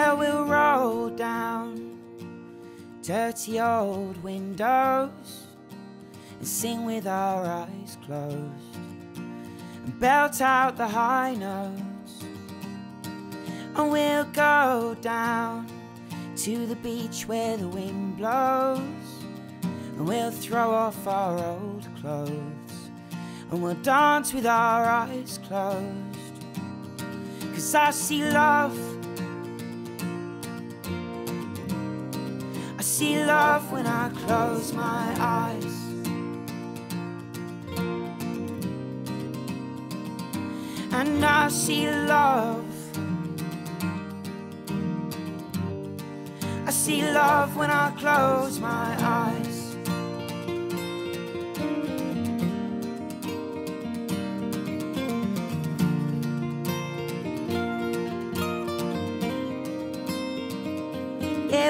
We'll roll down dirty old windows and sing with our eyes closed and belt out the high notes. And we'll go down to the beach where the wind blows and we'll throw off our old clothes and we'll dance with our eyes closed. Cause I see love see love when I close my eyes and I see love. I see love when I close my eyes.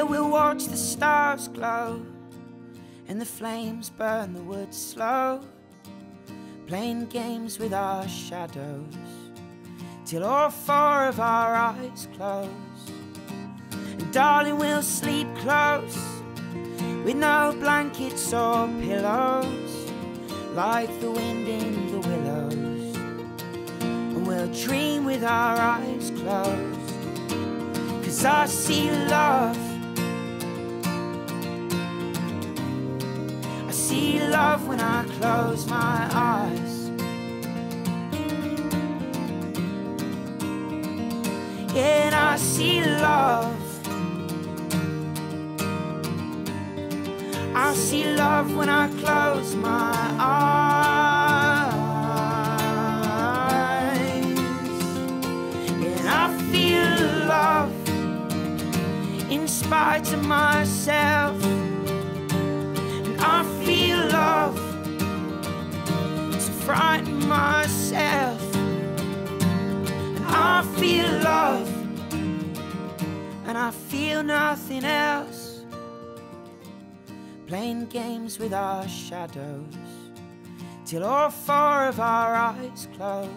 We'll watch the stars glow and the flames burn the wood slow playing games with our shadows till all four of our eyes close. And darling, we'll sleep close with no blankets or pillows, like the wind in the willows. And we'll dream with our eyes closed, cause I see love. Love when I close my eyes. Yeah, and I see love. I see love when I close my eyes. And I feel love in spite of myself. And I feel love to frighten myself. And I feel love, and I feel nothing else. Playing games with our shadows till all four of our eyes close.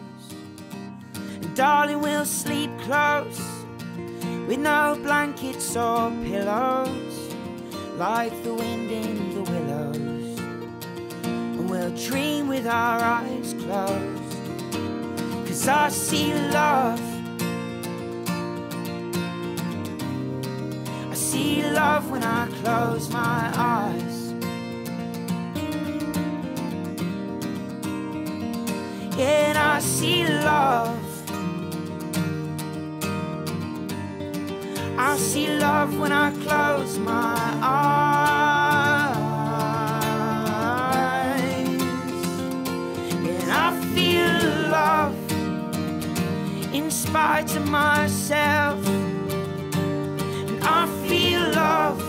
And darling, we'll sleep close with no blankets or pillows, like the wind in the willows. We'll dream with our eyes closed. Cause I see love. I see love when I close my eyes. And I see love. I see love when I close my eyes. Spite of myself. And I feel love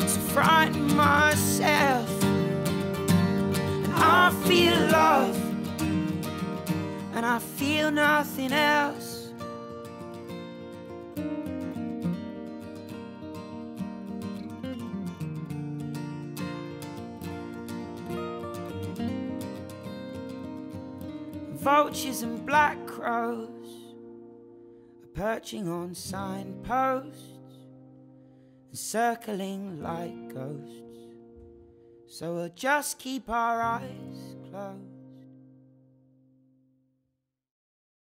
to frighten myself. And I feel love, and I feel nothing else. Vultures and black crows are perching on signposts and circling like ghosts. So we'll just keep our eyes closed.